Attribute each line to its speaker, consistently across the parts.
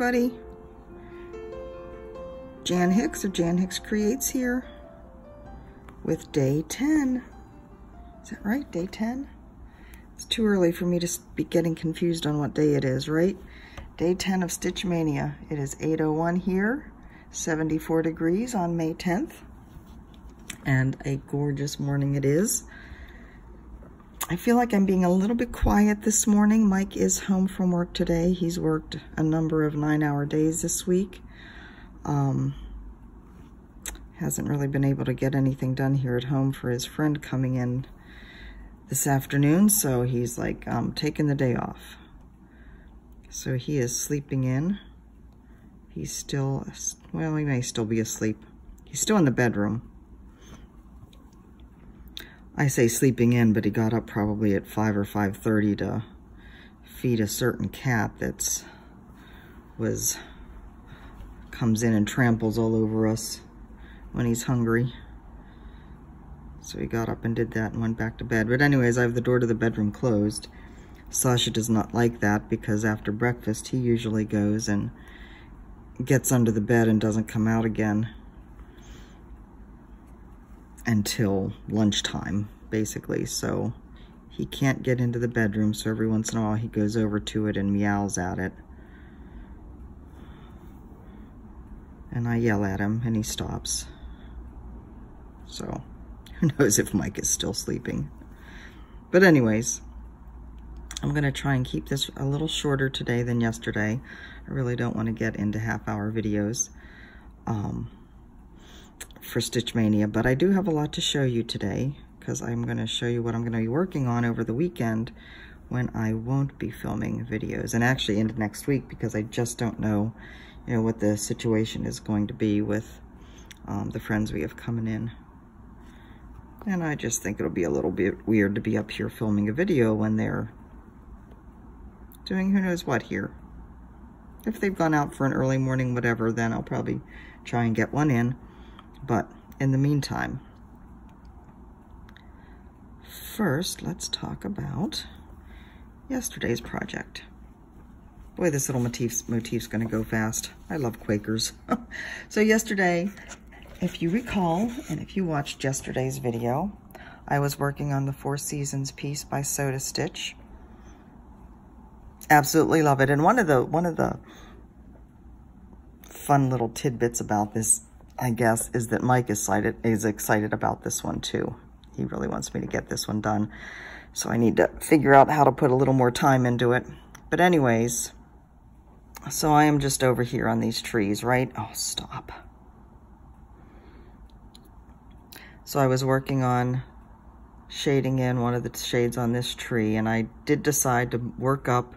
Speaker 1: everybody. Jan Hicks of Jan Hicks Creates here with day 10. Is that right, day 10? It's too early for me to be getting confused on what day it is, right? Day 10 of Stitch Maynia. It is 8.01 here, 74 degrees on May 10th. And a gorgeous morning it is. I feel like I'm being a little bit quiet this morning. Mike is home from work today. He's worked a number of nine-hour days this week. Um, hasn't really been able to get anything done here at home for his friend coming in this afternoon, so he's like um, taking the day off. So he is sleeping in. He's still, well, he may still be asleep. He's still in the bedroom. I say sleeping in, but he got up probably at 5 or 5.30 to feed a certain cat that's was comes in and tramples all over us when he's hungry. So he got up and did that and went back to bed. But anyways, I have the door to the bedroom closed. Sasha does not like that because after breakfast, he usually goes and gets under the bed and doesn't come out again until lunchtime, basically. So he can't get into the bedroom, so every once in a while he goes over to it and meows at it. And I yell at him, and he stops. So, who knows if Mike is still sleeping. But anyways, I'm going to try and keep this a little shorter today than yesterday. I really don't want to get into half-hour videos. Um, for Stitch Maynia, but I do have a lot to show you today because I'm going to show you what I'm going to be working on over the weekend when I won't be filming videos and actually into next week because I just don't know, you know, what the situation is going to be with um, the friends we have coming in. And I just think it'll be a little bit weird to be up here filming a video when they're doing who knows what here. If they've gone out for an early morning whatever, then I'll probably try and get one in. But in the meantime, first let's talk about yesterday's project. Boy, this little motif's, motif's to go fast. I love Quakers. so yesterday, if you recall, and if you watched yesterday's video, I was working on the Four Seasons piece by Soda Stitch. Absolutely love it. And one of the one of the fun little tidbits about this I guess, is that Mike is excited, is excited about this one too. He really wants me to get this one done. So I need to figure out how to put a little more time into it. But anyways, so I am just over here on these trees, right? Oh, stop. So I was working on shading in one of the shades on this tree, and I did decide to work up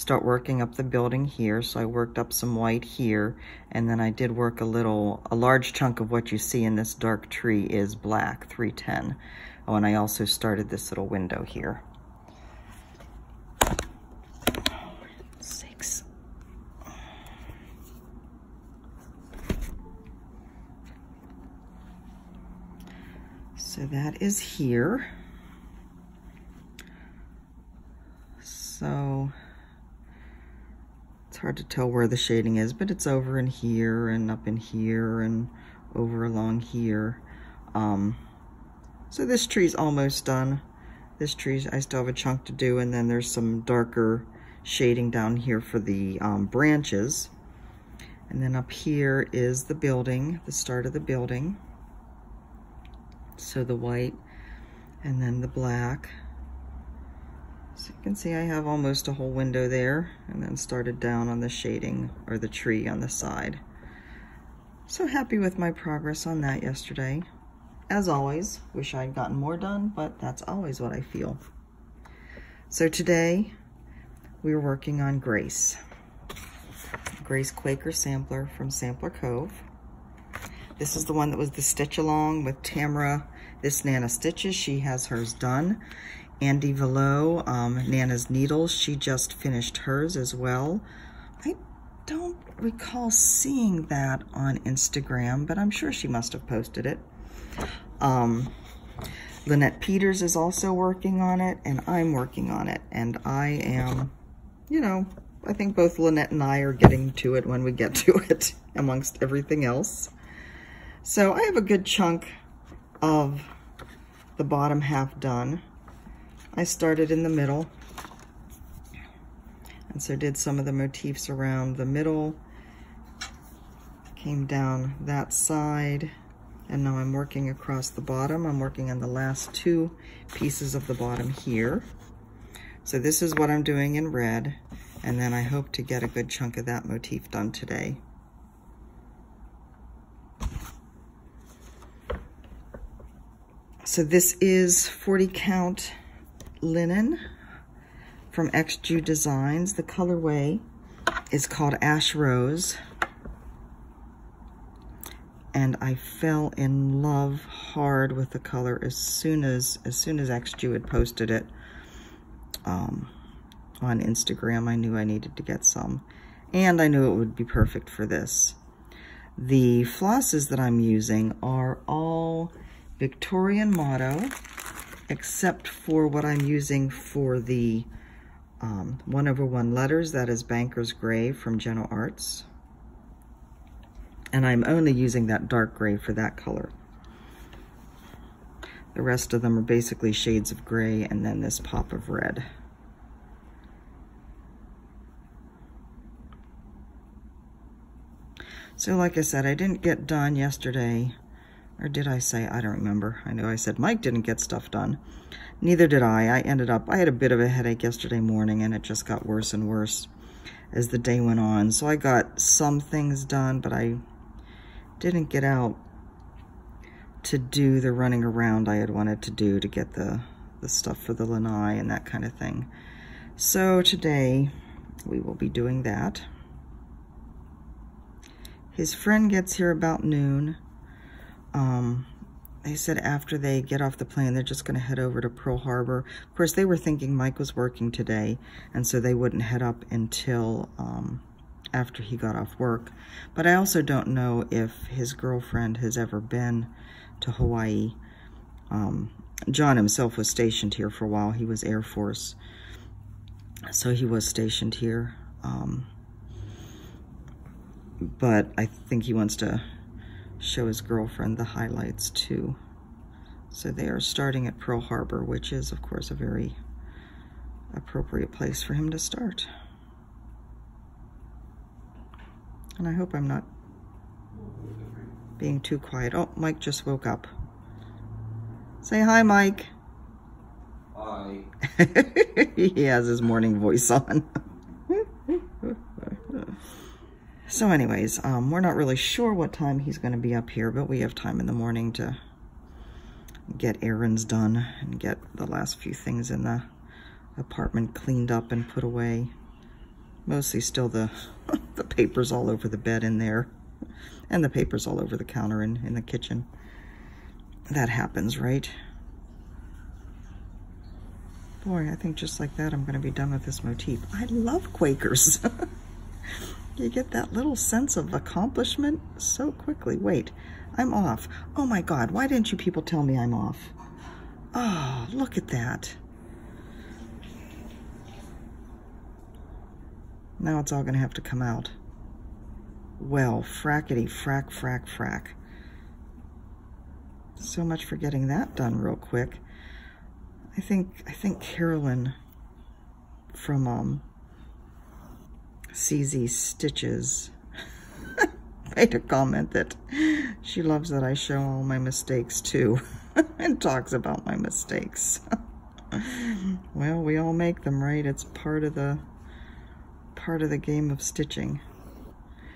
Speaker 1: start working up the building here. So I worked up some white here, and then I did work a little, a large chunk of what you see in this dark tree is black, 310. Oh, and I also started this little window here. Six. So that is here. So hard to tell where the shading is, but it's over in here and up in here and over along here. Um, so this tree's almost done. This tree, I still have a chunk to do, and then there's some darker shading down here for the um, branches. And then up here is the building, the start of the building. So the white and then the black. You can see I have almost a whole window there and then started down on the shading or the tree on the side. So happy with my progress on that yesterday. As always, wish I'd gotten more done, but that's always what I feel. So today, we are working on Grace. Grace Quaker Sampler from Sampler Cove. This is the one that was the stitch along with Tamara, this Nana Stitches. She has hers done. Andy Velo, um, Nana's Needles, she just finished hers as well. I don't recall seeing that on Instagram, but I'm sure she must have posted it. Um, Lynette Peters is also working on it, and I'm working on it. And I am, you know, I think both Lynette and I are getting to it when we get to it, amongst everything else. So I have a good chunk of the bottom half done. I started in the middle. And so did some of the motifs around the middle. Came down that side. And now I'm working across the bottom. I'm working on the last two pieces of the bottom here. So this is what I'm doing in red. And then I hope to get a good chunk of that motif done today. So this is 40 count linen from XJU Designs. The colorway is called Ash Rose. And I fell in love hard with the color as soon as as soon as XJU had posted it um, on Instagram. I knew I needed to get some. And I knew it would be perfect for this. The flosses that I'm using are all Victorian Motto, except for what I'm using for the um, one over one letters. That is Banker's Gray from Gentle Arts. And I'm only using that dark gray for that color. The rest of them are basically shades of gray and then this pop of red. So like I said, I didn't get done yesterday or did I say? I don't remember. I know I said Mike didn't get stuff done. Neither did I. I ended up, I had a bit of a headache yesterday morning and it just got worse and worse as the day went on. So I got some things done, but I didn't get out to do the running around I had wanted to do to get the, the stuff for the lanai and that kind of thing. So today we will be doing that. His friend gets here about noon. Um, they said after they get off the plane, they're just going to head over to Pearl Harbor. Of course, they were thinking Mike was working today, and so they wouldn't head up until um, after he got off work. But I also don't know if his girlfriend has ever been to Hawaii. Um, John himself was stationed here for a while. He was Air Force, so he was stationed here. Um, but I think he wants to show his girlfriend the highlights too. So they are starting at Pearl Harbor, which is, of course, a very appropriate place for him to start. And I hope I'm not being too quiet. Oh, Mike just woke up. Say hi, Mike.
Speaker 2: Hi.
Speaker 1: he has his morning voice on. So anyways, um, we're not really sure what time he's going to be up here, but we have time in the morning to get errands done and get the last few things in the apartment cleaned up and put away. Mostly still the, the papers all over the bed in there and the papers all over the counter in, in the kitchen. That happens, right? Boy, I think just like that, I'm going to be done with this motif. I love Quakers. You get that little sense of accomplishment so quickly. Wait, I'm off. Oh my God, why didn't you people tell me I'm off? Oh, look at that. Now it's all gonna have to come out. Well, frackety, frack, frack, frack. So much for getting that done real quick. I think, I think Carolyn from um, CZ Stitches made a comment that she loves that I show all my mistakes too and talks about my mistakes. well, we all make them, right? It's part of the part of the game of stitching.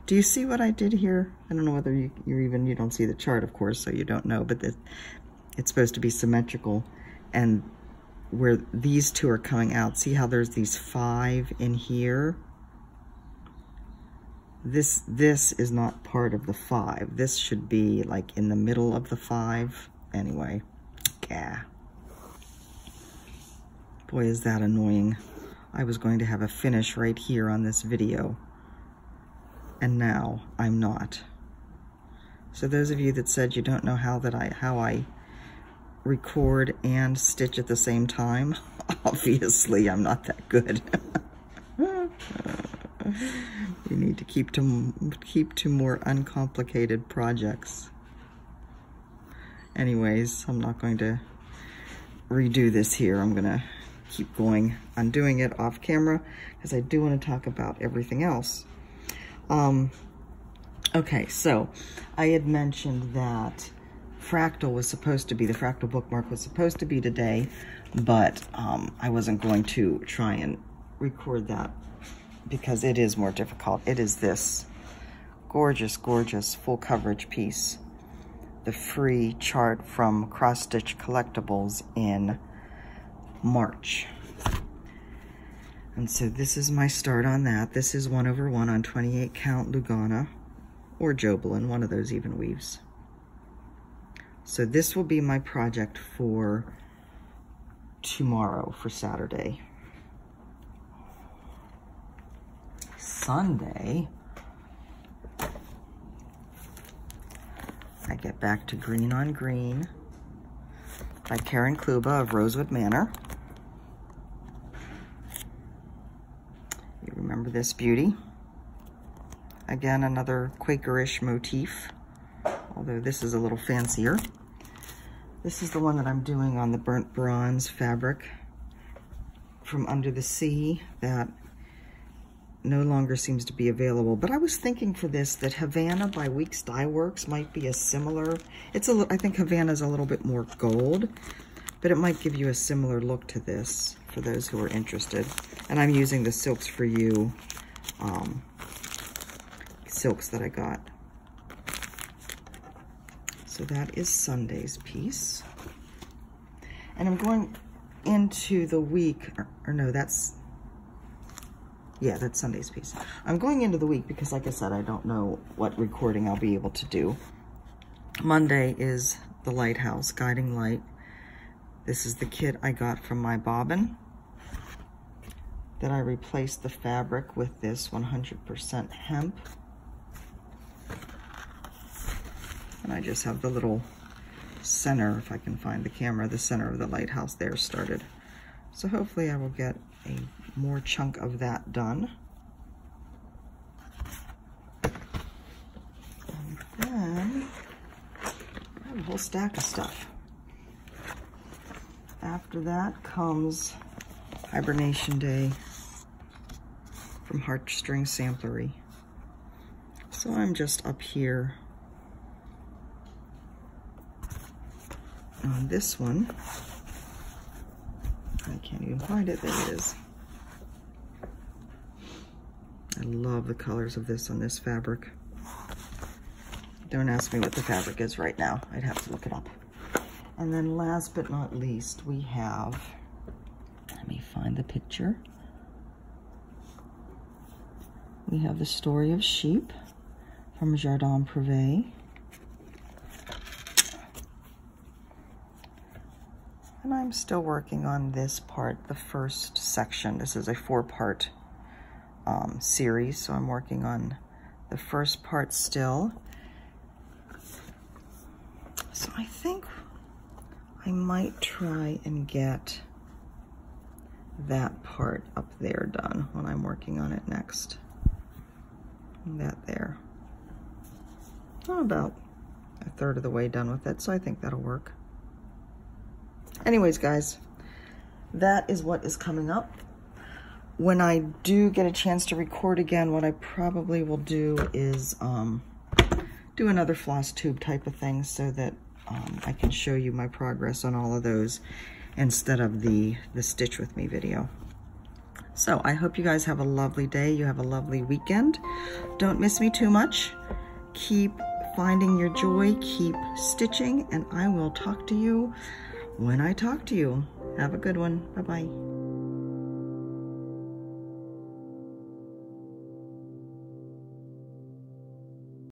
Speaker 1: Do you see what I did here? I don't know whether you, you're even, you don't see the chart, of course, so you don't know, but the, it's supposed to be symmetrical. And where these two are coming out, see how there's these five in here? This, this is not part of the five. This should be like in the middle of the five. Anyway, yeah. Boy, is that annoying. I was going to have a finish right here on this video. And now I'm not. So those of you that said you don't know how that I how I record and stitch at the same time, obviously I'm not that good. you need to keep to keep to more uncomplicated projects. Anyways, I'm not going to redo this here. I'm gonna keep going on doing it off camera because I do want to talk about everything else. Um, okay, so I had mentioned that Fractal was supposed to be, the Fractal bookmark was supposed to be today, but um, I wasn't going to try and record that because it is more difficult. It is this gorgeous, gorgeous full coverage piece. The free chart from Cross Stitch Collectibles in March. And so this is my start on that. This is 1 over 1 on 28 count Lugana or Jobelin, one of those even weaves. So this will be my project for tomorrow, for Saturday. Sunday, I get back to Green on Green by Karen Kluba of Rosewood Manor. You remember this beauty? Again, another Quakerish motif, although this is a little fancier. This is the one that I'm doing on the burnt bronze fabric from Under the Sea that no longer seems to be available. But I was thinking for this that Havana by Weeks Dye Works might be a similar, it's a, I think Havana's a little bit more gold, but it might give you a similar look to this for those who are interested. And I'm using the Silks for You um, silks that I got. So that is Sunday's piece. And I'm going into the week, or, or no, that's, yeah, that's Sunday's piece. I'm going into the week because, like I said, I don't know what recording I'll be able to do. Monday is the Lighthouse Guiding Light. This is the kit I got from my bobbin that I replaced the fabric with this 100% hemp. And I just have the little center, if I can find the camera, the center of the lighthouse there started. So hopefully I will get a more chunk of that done. And then I have a whole stack of stuff. After that comes Hibernation Day from Heartstring Samplery. So I'm just up here on this one. I can't even find it, there it is. I love the colors of this on this fabric. Don't ask me what the fabric is right now. I'd have to look it up. And then last but not least, we have, let me find the picture. We have the story of sheep from Jardin Privé. And I'm still working on this part, the first section. This is a four-part um, series, so I'm working on the first part still. So I think I might try and get that part up there done when I'm working on it next. That there. I'm about a third of the way done with it, so I think that'll work. Anyways, guys, that is what is coming up. When I do get a chance to record again, what I probably will do is um, do another floss tube type of thing so that um, I can show you my progress on all of those instead of the, the Stitch With Me video. So I hope you guys have a lovely day. You have a lovely weekend. Don't miss me too much. Keep finding your joy, keep stitching, and I will talk to you when I talk to you. Have a good one. Bye-bye.